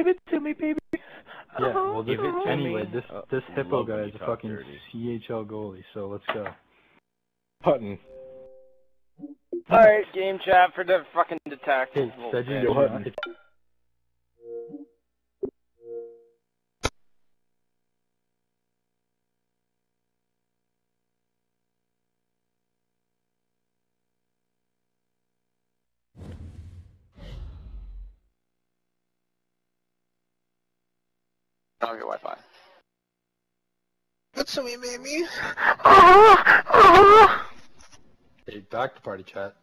Give it to me, baby. Yeah, well, Give it to anyway, me. this Uh, this hippo guy is a fucking dirty. CHL goalie, so let's go. Hutton. Alright, game chat for the fucking detect. Hey, Little said you bitch. Yo, Hutton. I don't get Wi-Fi. That's me, baby. Hey, back to party chat.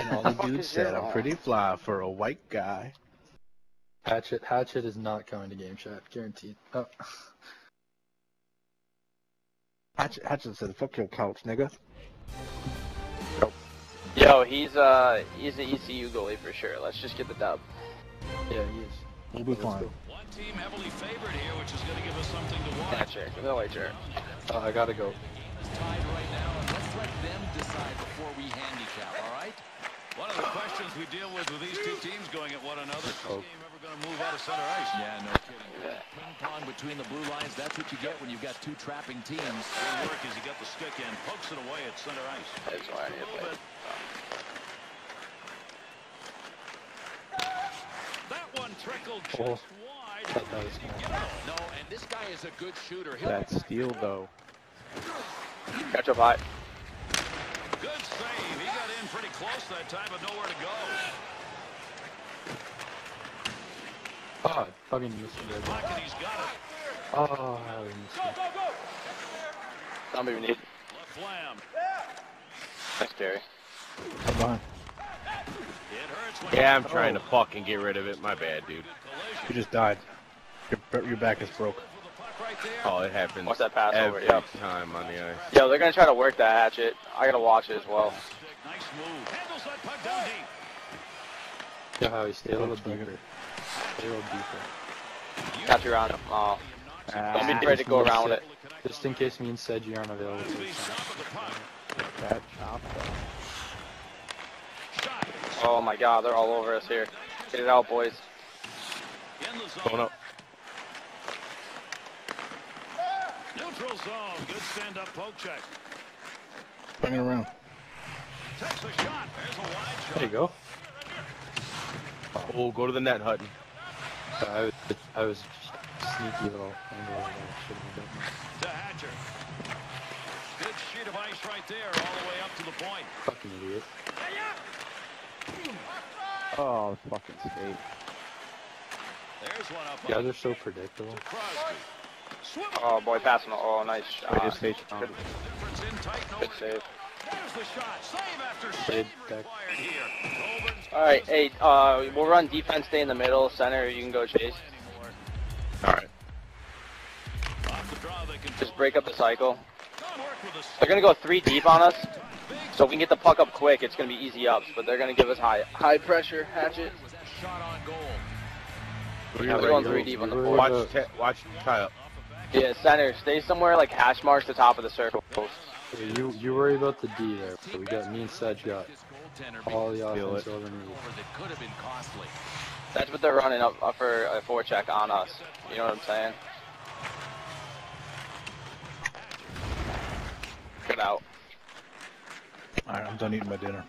And all the dudes said I'm pretty fly for a white guy. Hatchet, Hatchet is not coming to game chat, guaranteed. Oh, Hatchet, Hatchet said, fuck your couch, nigga. Yo, he's uh he's an ECU goalie for sure. Let's just get the dub. yeah, he is. We'll be Let's fine. go. One team heavily favored here, which is going to give us something to watch. sure. No way, sure. Uh, I gotta go. Tied right now, and let's let them decide before we handicap, all right? One of the questions we deal with with these two teams going at one another, is this Oh. game ever going to move out of center ice? Yeah, no kidding. Ping pong between the blue lines, that's what you get when you've got two trapping teams. Good work as he got the stick in, pokes it away at center ice. That's why I need to play. That one trickled just Oh. Wide. Thought that was gonna No, and this guy is a good shooter. He'll That steal though. Catch up high. Good save. He got in pretty close that time, but nowhere to go. Oh, I fucking missed it. Puck, and he's got it. Oh, I missed it. Somebody we need. Left flam. Thanks, Gary. Come on. It hurts Yeah, I'm trying to fucking get rid of it. My bad, dude. You just died. Your, your back is broke. With the puck right there. Oh, it happens What's that pass over? every time on the ice. Yo, they're gonna try to work that hatchet. I gotta watch it as well. Nice move. Handles that puck down deep. Yeah, Howie, stay a little deeper. Stay a little deeper. Catch around him. Oh, Ah, don't be afraid to go around with it. Just in case me and Sedgy aren't available. To for be the stop time. of the puck. That chop Oh my God, they're all over us here. Get it out, boys. In. Going up. Neutral zone. Good stand-up poke check. Bring it around. Takes a shot. There's a wide shot. There you go. Oh, go to the net, Hutton. I was, I was sneaky little angle that I shouldn't have done. To Hatcher. Good sheet of ice right there, all the way up to the point. Fucking idiot. Oh, fucking skate. There's one up. You guys are so predictable. To Crosby. Swivel. Oh boy, passing. Oh, nice Wait, shot. just stay strong. Difference in tight. Good save. There's the shot. Save after Good save deck. required here. Tobin's All right, hey, uh, we'll run defense. Stay in the middle. Center, you can go chase. anymore. All right. Off the draw, they can Just break up the cycle. Good work with the They're gonna go three deep on us, so if we can get the puck up quick, it's gonna be easy ups. But they're gonna give us high, high pressure hatchet. was that shot on goal. They're going three deep on the board. Watch, watch, tie up. Yeah, center. Stay somewhere like hash marks the top of the circle. Hey, you you worry about the D there. But we got me and Sedge got all the Feel offense over me. that could have been costly. That's what they're running up, up for a forecheck on us. You know what I'm saying? Good out. Alright, I'm done eating my dinner.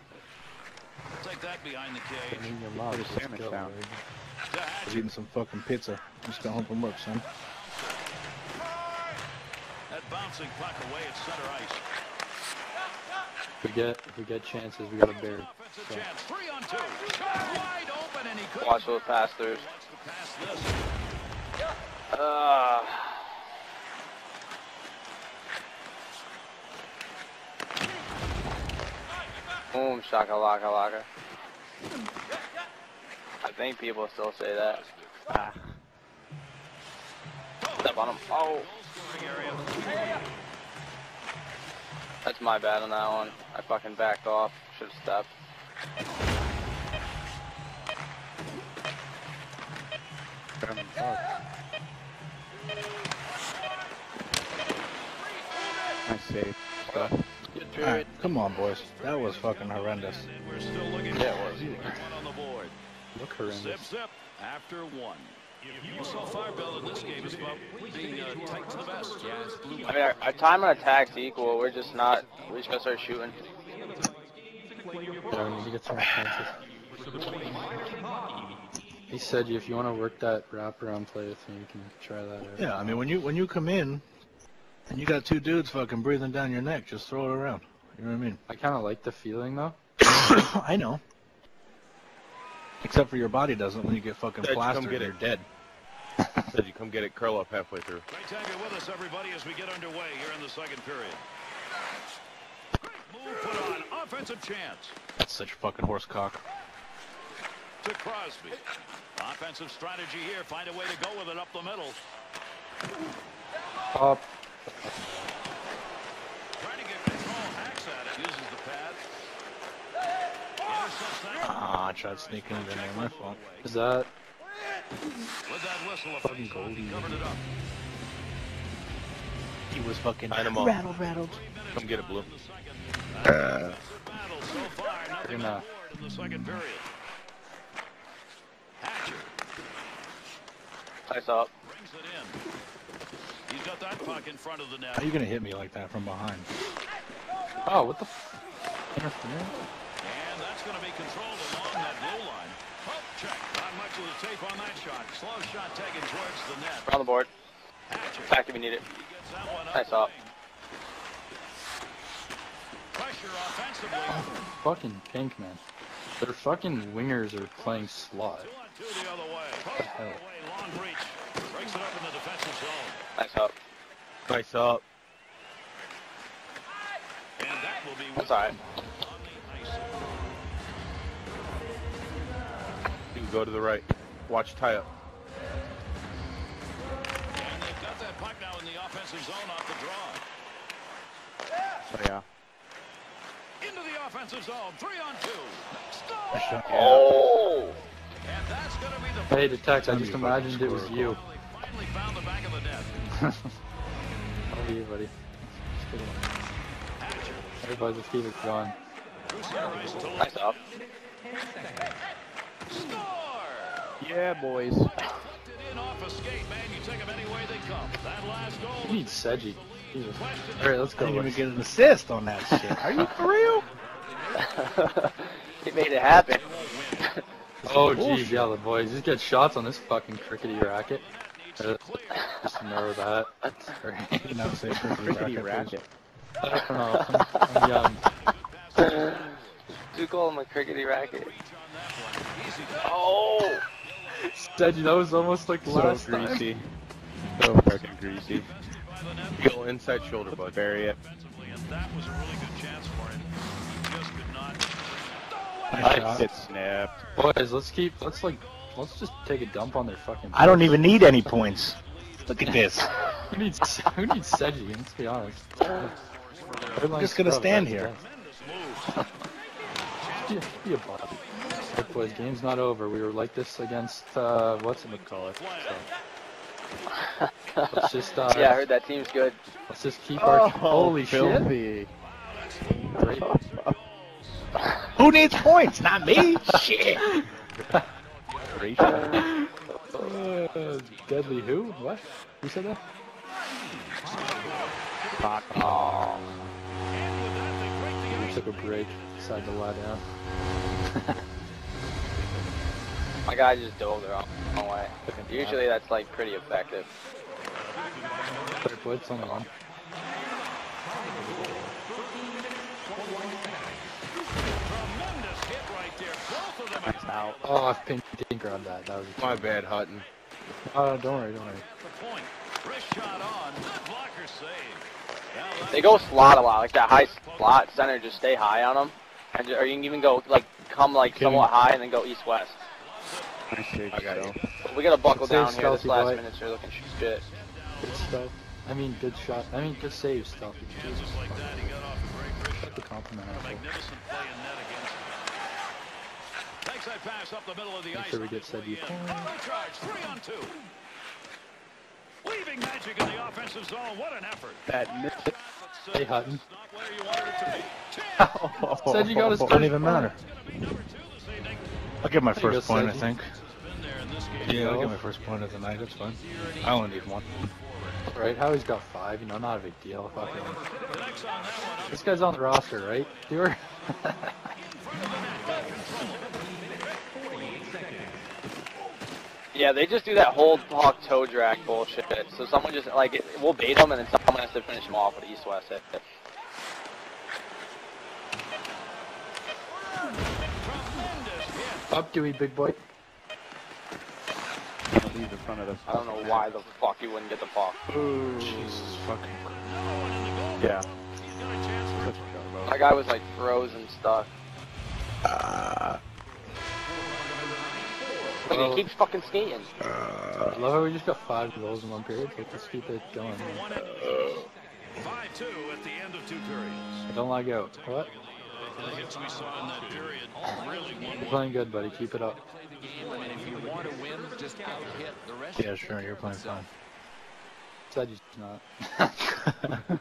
Take that behind the cage. Put it in your mouth. Put sandwich go, down. I was eating some fucking pizza. Just got home from work, son. That bouncing puck away at center ice. If we get if we get chances, we gotta bear. it. So, chance. Three on two. Wide open, and he couldn't Watch those pass throughs. Pass. Uh, boom, shaka laka laka. I think people still say that. Ah. Step on him. Oh, Scoring area. That's my bad on that one. I fucking backed off. Should have stopped. Nice save. Stuff. Good Alright, come on, boys. That was fucking horrendous. And we're still looking Yeah, it was. one on the board. look Zip horrendous. zip after one. So far, Bill, in this game is about being uh, tight to the vest. Yeah, it's blue I mean, our, our time on attack's equal. We're just not. We just gotta start shooting. Yeah, we need to get some chances. He said if you want to work that wraparound play with me, you can try that out. Yeah, I mean when you when you come in and you got two dudes fucking breathing down your neck, just throw it around. You know what I mean? I kind of like the feeling though. I know. Except for your body doesn't when you get fucking Said You get it. You're dead. Said you come get it, curl up halfway through. Great to have you with us, everybody, as we get underway here in the second period. Great move put on. Offensive chance That's such fucking horse cock. to Crosby. Offensive strategy here. Find a way to go with it up the middle. Pop. Trying to get control. Hacks at it. Uses the pad. Ah, I tried sneaking it in there. My fault. Is that? With that whistle, a Fucking face off. He covered it up. He was fucking Line 'em up. rattled, rattled. Come get it, Blue. Uh, Battle so far. Nothing on gonna- in the second period. Hatcher Nice up. brings it in. He's got that puck in front of the net. How are you gonna hit me like that from behind? Oh, what the? F- interference? And that's going to be controlled along that blue line. Poke check. Not much of the tape on that shot. Slow shot taken towards the net. We're on the board. Hatcher. Back if you need it. He gets that one up. Nice up. wing. Pressure offensively. Oh, fucking pink man. Their fucking wingers are playing slot. Two two the other way. Poke hell? Long reach. Breaks it up in the defensive zone. Nice up. Nice up. And that will be That's alright. You go to the right. Watch tie up. And they've got that puck now in the offensive zone off the draw. So yeah. Into the offensive zone. Three on two. I Oh. And that's going to be the Hey, detect. I That'd just be a imagined it was score. you. finally found the back of the net. How are you, buddy? Just Everybody's just keep it going. Through center Nice left. up. Score! Yeah, boys. Tucked it in off a skate, man. You take them any way they come. That last goal. You need Seji. Jesus. Question All right, let's I go. didn't even get an assist on that shit. Are you for real? he made it happen. Oh, geez, yeah, the boys. Just get shots on this fucking crickety racket. Uh, Just know that. Sorry. You know, say Crickety racket. I don't know. I'm, I'm young. Two call him a crickety racket. Oh. Seji, that was almost like So last time. greasy. So fucking greasy. Go inside shoulder, bud. Bury it. defensively, and that was a really good chance for him. Just could not. Nice shot. Snapped. Boys, let's keep. Let's like. Let's just take a dump on their fucking. I don't even need any points. Look at this. Who needs Who needs Seji? Let's be honest. I'm just gonna stand here. Be, be a body. Look, boys, game's not over. We were like this against uh, what's it call it? So, let's just uh, Yeah, I heard that team's good. let's just keep our holy shit. filthy. Great. Who needs points? Not me. shit. Uh, deadly who? What? Who said that? Oh. We took a break. Decided to lie down. My guy just dove the wrong wrong way. Usually that's like pretty effective. Third blitz on the one. Tremendous hit right there. Both of them at Out. Oh, I pink didn't grab that. That was. My bad, Hutton. Oh, don't worry, don't worry. the point. Wrist shot on. Good blocker save. Now that- They go slot a lot, like that high slot center. Just stay high on them, and or you can even go like come like somewhat high and then go east west. I got you. We gotta buckle Save down here. This last boy. minutes are looking shit. Good stuff. I mean, good shot. I mean, good save stuff. Yeah, just like that, he got off a great wrist That's the compliment. A magnificent play in net against him. Takes that pass up the middle of the Make ice. sure we get his way Sebi. charge, three on two. Leaving magic in the offensive zone. What an effort. That miss. But, uh, Hey, Hutton. it's Not where you wanted it to be. Chance. Said you got his Doesn't even matter. I'll get my There first go, point, I think. Been there in this game. Yeah, I'll get my first point of the night. That's fine. I only need one. Right? how he's got five. You know, not a big deal. Fucking. Connects on that one. This guy's on the roster, right? Stewart? Yeah, they just do that whole hawk toe drag bullshit. So someone just like it, we'll bait them, and then someone has to finish them off with east west hit. Up, Dewey, big boy. Can't leave in front of us. I don't know why the fuck you wouldn't get the puck. Jesus fucking. Yeah. Such a My guy was like frozen stuck. Uh, But he keeps fucking skating. I love how we just got five goals in one period. Like, let's keep it going. For man. one 5-2 at the end of two periods. Don't lag out. What? The hits we saw in that period really won You're playing good, buddy. Keep it up. I mean, if you want to win, just hit the rest. Yeah, sure, you're playing fine. Said you's not.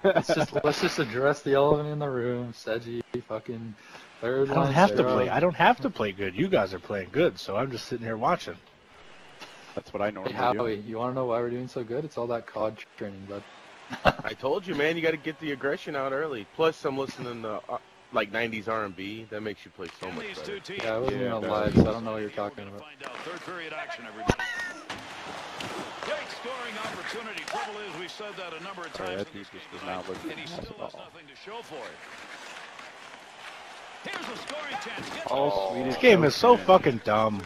let's just let's just address the elephant in the room. Seji, fucking third I don't line have to play. I don't have to play good. You guys are playing good, so I'm just sitting here watching. that's what I Hey, normally Howie, you want to know why we're doing so good? It's all that COD training, bud. I told you, man. You got to get the aggression out early. Plus, I'm listening to uh, like '90s R&B. That makes you play so much better. Yeah, I wasn't Yeah, even it alive, so I don't know what you're talking about. Find out. Third period action, everybody. Great scoring opportunity. Trouble is, we've said that a number of Sorry, times. that this just game does not tonight, look and he still has nothing to show for it. Here's a scoring chance. Get Oh. This game is so fucking dumb.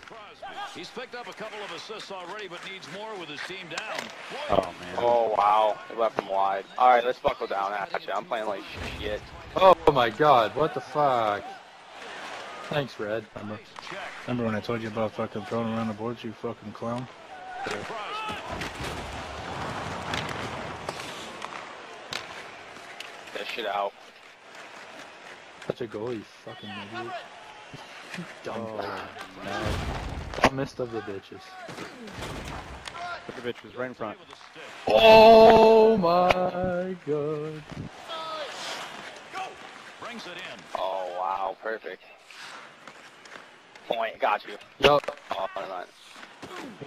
Crosby. He's picked up a couple of assists already, but needs more with his team down. Oh man. Oh wow, they left him wide. All right, let's buckle down. Actually, I'm playing like shit. Oh my God! What the fuck? Thanks, Red. Remember, remember when I told you about fucking throwing around the boards, you fucking clown? Crosby. That shit out. Such a goal, you fucking idiot. Dumb Oh, guy. man. Dumbest of the bitches. Vukovic was right in front. With a stick. Oh my god. Brings it in. Oh wow, perfect. Point, got you. Yo, Oh, never mind.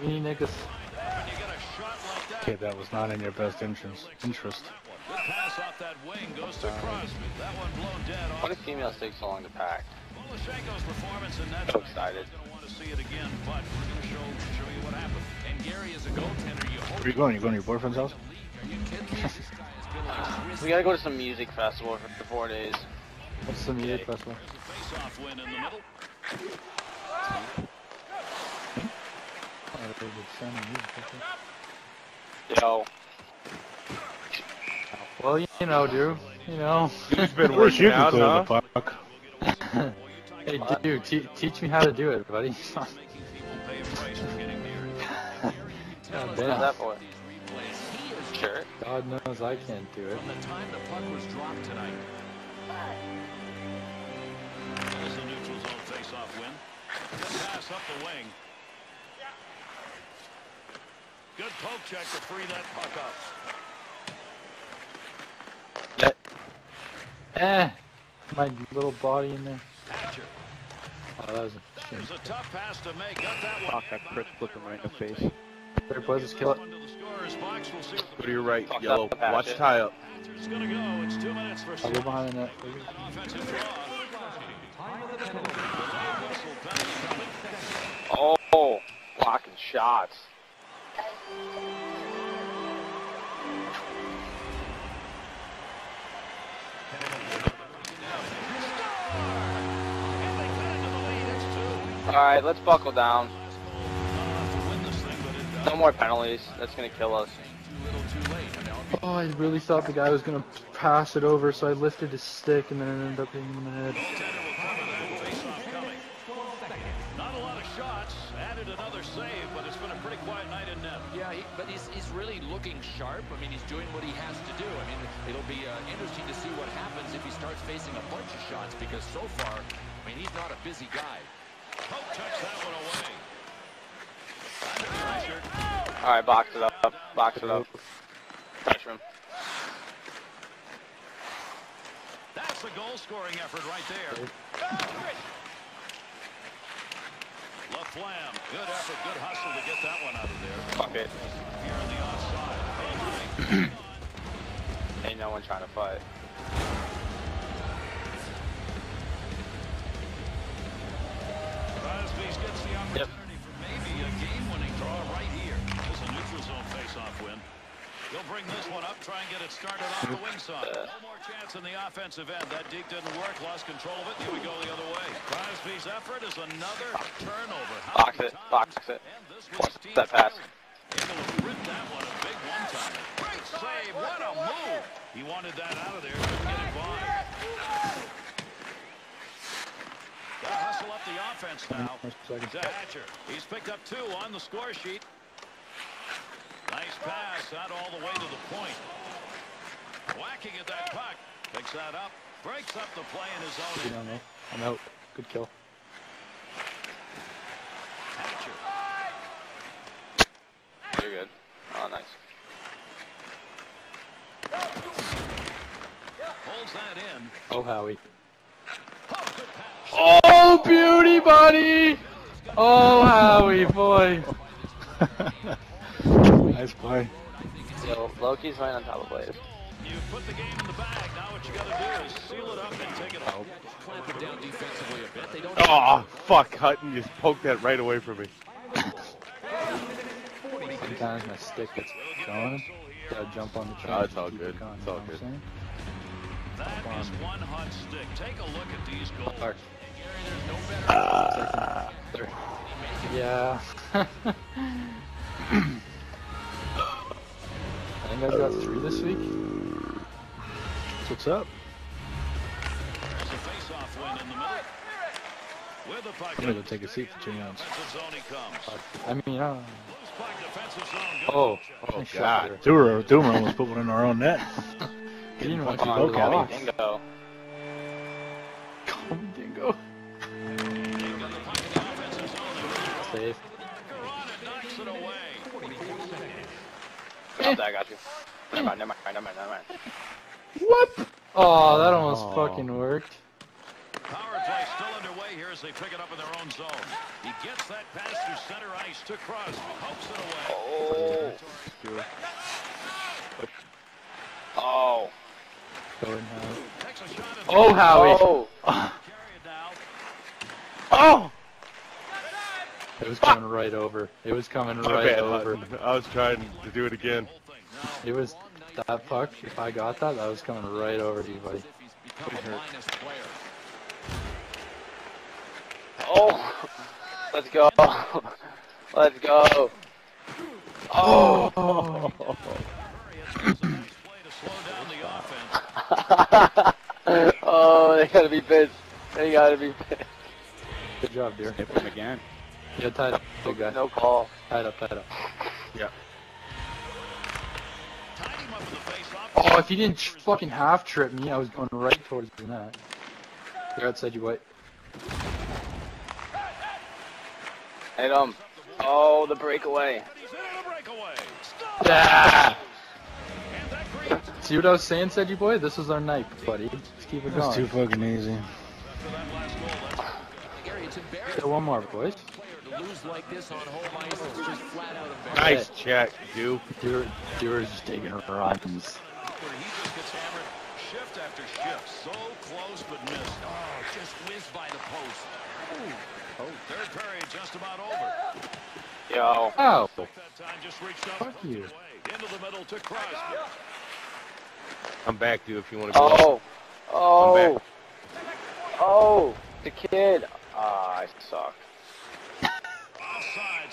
we niggas. When you get a shot like that, Okay, that was not in your best interest. Interest. What pass off that wing goes to Crosby. That one blown dead Why off. do females take so long to pack? Polashenko's performance So excited. You're gonna see it again, but we're gonna show show you what happened. And Gary, as a goaltender, you hope Where you going? You going to your boyfriend's house? Are you kidding me? This guy has been like We gotta go to some music festival for, for four days. What's the music festival? There's a face-off win in the middle. Oh, they did send a music festival. Yo, Well, you know, dude. You know. Dude's been I you working could out, clear huh? the puck. hey, dude, te- teach me how to do it, buddy. Making people pay a price for getting near. tell us what's that for? these replays. He is Sure. God knows I can't do it. from the time the puck was dropped tonight. As the neutral zone face-off win. Good pass up the wing. Good poke check to free that puck up. Yeah. Eh, my little body in there. Hatcher. Oh, that was a shame. There's a tough pass to make. Got that one. Fuck, in that Chris the flipped him right in the face. There, boys, let's kill it. Into the scorer's box. We'll see what Go the to your right, Fuck yellow. that, Watch Patch. tie up. Hatcher's gonna go. It's two minutes for I'll go behind the net. offensive draw. Whistle penalty coming. Oh, blocking shots. Thing, but it does. No more penalties. That's gonna kill us. Too little, too late. I mean, Oh, I really thought the guy was gonna pass it over, so I lifted his stick, and then it ended up hitting him in the head. Goaltender will cover that face-off coming. Not a lot of shots. Added another save, but it's been a pretty quiet night in net. Yeah, he, but he's, he's really looking sharp. I mean, he's doing what he has to do. I mean, it'll be uh, interesting to see what happens if he starts facing a bunch of shots because so far, I mean, he's not a busy guy. Pope touched that one away. Under pressure. All right, box it up. Box it up. Pressure him. That's a goal-scoring effort right there. LaFlamme, good effort, good hustle to get that one out of there. Fuck it. Here on the offside. Ain't no one trying to fight. Crosby's gets the opportunity for maybe a game-winning draw right here. This is a neutral zone face-off win. He'll bring this one up, try and get it started off the wing side. Uh. No more chance in the offensive end. That deep didn't work, lost control of it. Here we go the other way. Crosby's effort is another turnover. How Box it, box it. And this Watch team that pass. Able to rip that one, a big one-timer. Great save, what a move! He wanted that out of there, couldn't get it by. Gotta hustle up the offense now. Second. To Hatcher. He's picked up two on the score sheet. Nice pass out all the way to the point. Whacking at that puck. Picks that up. Breaks up the play in his own don't end. know. I'm out. Good kill. Hatcher. You're good. Oh, nice. Holds that in. Oh, Howie. Oh, good. Oh, beauty, buddy! Oh, Howie, boy. Nice play. Yo, Loki's right on top of Blaze. You put the game in the bag. Now what you got to do is seal it up and take it out. Clamp it down defensively a bit. They don't. Oh, fuck, Hutton just poked that right away from me. Sometimes my stick gets going. Gotta jump on the train. Oh, it's to all good. it going, It's all good. That is one hot stick. Take a look at these goals. Mark. Ah. Yeah. I think I got three this week. That's what's up. There's a face-off win in the middle. With the puck. I'm gonna go take a seat for two minutes. Defensive zone he comes. I mean, uh, Loose puck, defensive zone. Good oh, Oh, nice shot God. there. Dura, Dura almost put one in our own net. He didn't want fucking to Come go at me. Oh, I got you. Never mind, never mind, never mind, never mind. What? Oh, that almost Oh. fucking worked. Power play still underway here as they pick it up in their own zone. He gets that pass through center ice to Crosby. Pokes it away. Oh. Oh. Go ahead, Howie. Takes a shot at Oh, Howie. Oh. Carry it now. Oh! It was coming right over. It was coming My right bad, over. Hutton. I was trying to do it again. Whole thing. Now, It was that puck. If I got that, that was coming right over to you, buddy. If he's become a minus player. Oh. Let's go. Let's go. Oh. Murray, it's a nice play to slow down the offense. oh, they gotta be pissed. They gotta be pissed. Good job, dear. Hit him again. Yeah, tied up, big guy. No call. Tied up, tied up. Tied him up with the face-off. Oh, if you didn't fucking half trip me, I was going right towards the net. You're outside, you white. Hit um, Oh, the breakaway. He's in on a breakaway. Stop! Yeah. And that creates See what I was saying, said you boy? This is our night, buddy. Let's keep it going. That's too fucking easy. after that last goal. That's Gary, it's embarrassing Get one more, boys. Player to lose like this on home ice. It's just flat out embarrassing. Nice check, dude. Dewar, Dewar's just taking runs. where he just gets hammered shift after shift. So close but missed. Oh, just whizzed by the post. Oh, Third period just about over. Yo. Ow! That time just reached out. Fuck you. Into the middle to Crosby. I'm back, dude, if you want to go. Oh. Oh. Oh. The kid. Ah, I suck.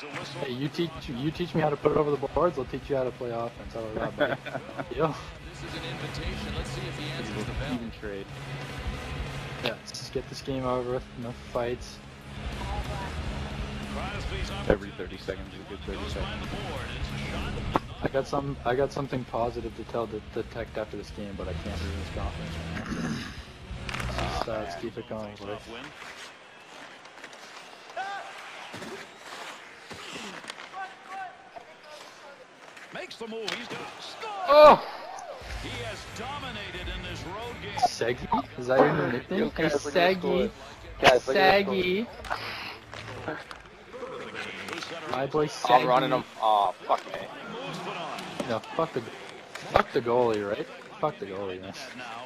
Offsides, a whistle. Hey, you teach you teach me how to put it over the boards. I'll teach you how to play offense. How about that, buddy? Yo. This is an invitation. Let's see if he answers the bell. Even trade. Yeah, let's just get this game over with. No fights. Every 30 seconds is a good 30 seconds. the board. It's a shot. I got some. I got something positive to tell the, the tech after this game, but I can't do this confidence. Right now, so. Just, uh, let's keep it going, boys. Face-off win. Makes the move. He's going to score. Oh, He has dominated in this road game. Saggy? Is that your new nickname? Yo, Hey, guys, look at the score. Saggy. Guys, look at the Saggy. My boy Seggy. I'm Saggy. running them. Oh, fuck me. Moves. No, fuck the, fuck the goalie, right? Fuck the goalie, man. Now.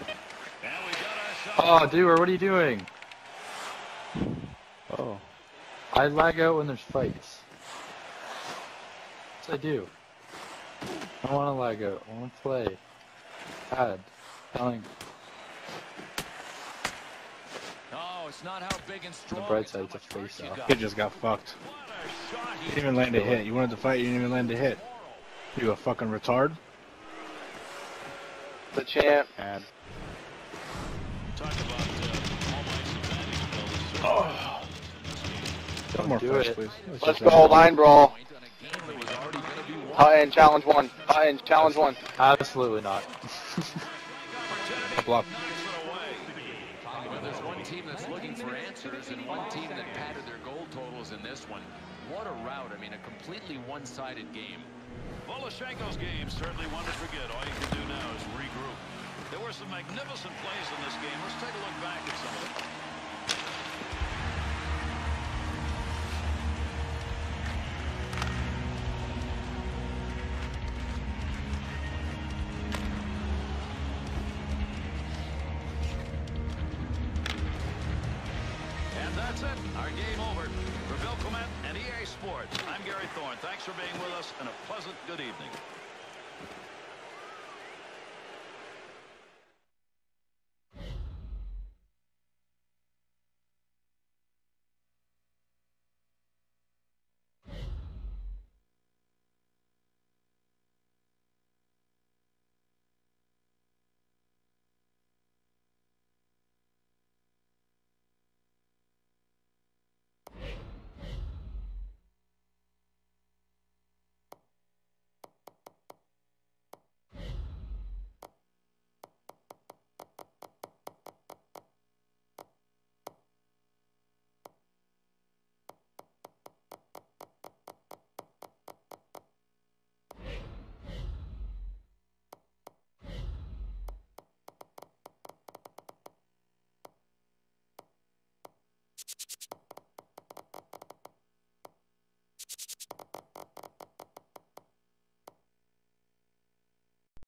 We got ourselves. Oh, dude, what are you doing? Oh. I lag out when there's fights. Yes, I do. I want to lag out. I want to play. Bad. Telling. No, it's not how big and strong. bright it's how side, it's a much face heart off. got. Kid just got fucked. What a shot You he didn't even land a hit. You wanted to fight, you didn't even land a hit. You a fucking retard? The champ. And Talk about uh, home ice advantage, Bill. oh, Don't more do fights, it. please. Let's go, line brawl. Point on a game that was already gonna be won. High end challenge one. High end challenge one. Absolutely not. A block. There's one team that's looking for answers and one team that padded their goal totals in this one. What a rout. I mean, a completely one-sided game. Voloshenko's game, certainly one to forget. All you can do now is regroup. There were some magnificent plays in this game. Let's take a look back for being with us and a pleasant good evening.